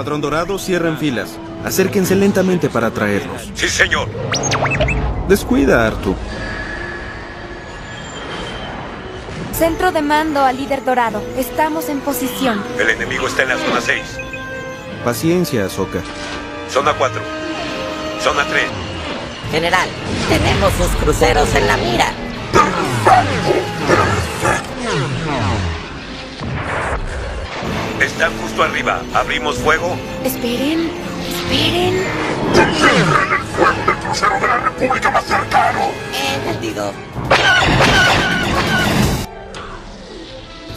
Escuadrón Dorado, cierren filas. Acérquense lentamente para atraerlos. Sí, señor. Descuida, Artu. Centro de mando al líder dorado. Estamos en posición. El enemigo está en la zona 6. Paciencia, Ahsoka. Zona 4. Zona 3. General, tenemos sus cruceros en la mira. Están justo arriba. ¿Abrimos fuego? Esperen, esperen. Entendido.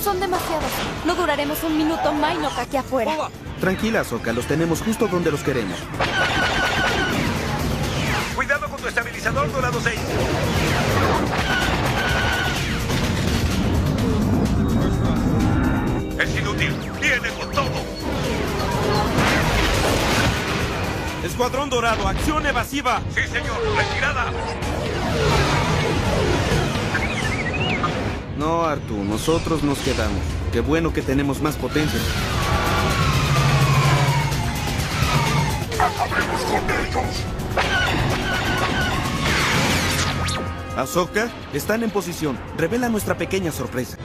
Son demasiados. No duraremos un minuto Minok aquí afuera. Tranquila, Ahsoka, los tenemos justo donde los queremos. Cuidado con tu estabilizador, Dorado 6. Escuadrón Dorado, acción evasiva. Sí, señor. Retirada. No, Artu, nosotros nos quedamos. Qué bueno que tenemos más potencia. Ahsoka, están en posición. Revela nuestra pequeña sorpresa.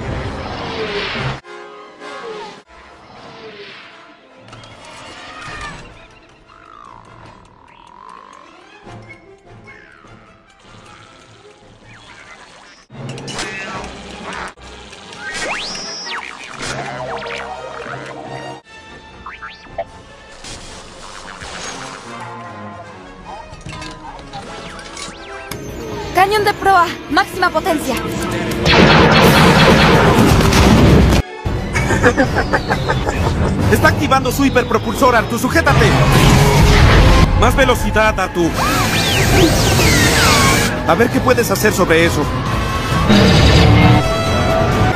De proa. Máxima potencia. Está activando su hiperpropulsor, Artu. ¡Sujétate! Más velocidad, Artu. A ver qué puedes hacer sobre eso.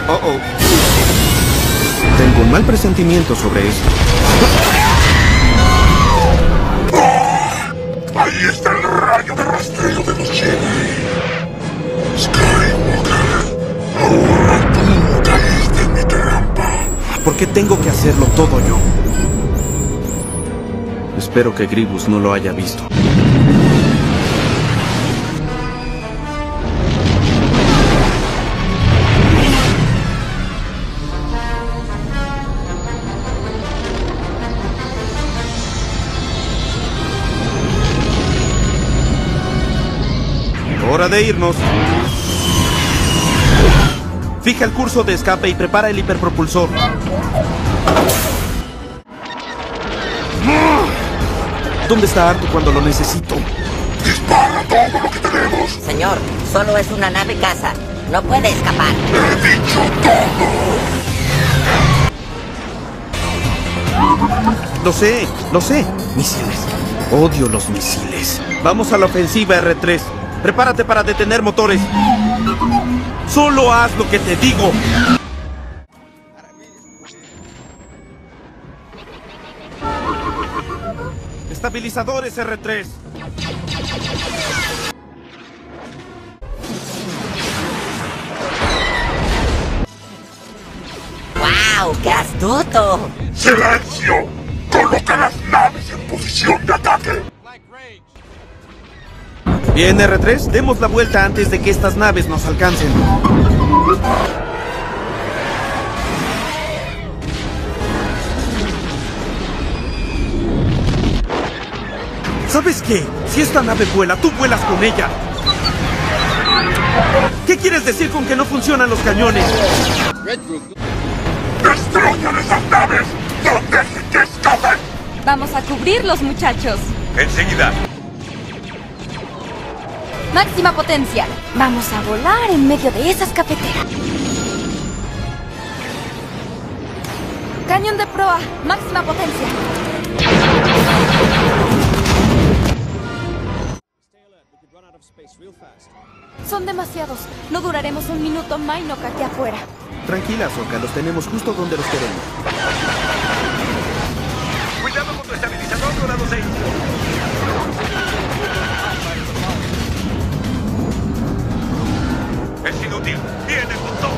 Oh, oh. Tengo un mal presentimiento sobre esto. ¿Por qué tengo que hacerlo todo yo? Espero que Gribus no lo haya visto. Hora de irnos. Fija el curso de escape y prepara el hiperpropulsor. ¿Dónde está Artu cuando lo necesito? Dispara todo lo que tenemos. Señor, solo es una nave casa. No puede escapar. He dicho todo. Lo sé, lo sé. Misiles. Odio los misiles. Vamos a la ofensiva, R3. Prepárate para detener motores. Solo haz lo que te digo. Estabilizadores R3. ¡Wow! ¡Qué astuto! ¡Silencio! Coloca las naves en posición de ataque. Bien, R3, demos la vuelta antes de que estas naves nos alcancen. ¿Sabes qué? Si esta nave vuela, tú vuelas con ella. ¿Qué quieres decir con que no funcionan los cañones? ¡Destruyan esas naves! ¡No dejen que escapen! Vamos a cubrirlos, muchachos. Enseguida. Máxima potencia. Vamos a volar en medio de esas cafeteras. Cañón de proa. Máxima potencia. Son demasiados. No duraremos un minuto Minok aquí afuera. Tranquila, Soka, los tenemos justo donde los queremos. Cuidado con tu estabilizador, Dorado 6. Inútil. Viene con todo.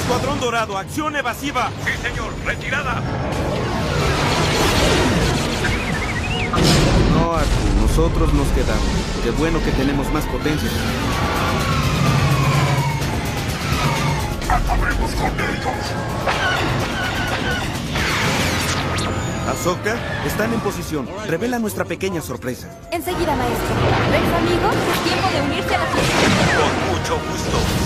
Escuadrón Dorado, acción evasiva. Sí, señor. Retirada. No, Arthur, nosotros nos quedamos. Qué bueno que tenemos más potencia. Acabemos con ellos. Ahsoka, están en posición. Revela nuestra pequeña sorpresa. Enseguida, maestro. ¿Ves, amigo? Es tiempo de unirse a la fiesta. Con mucho gusto.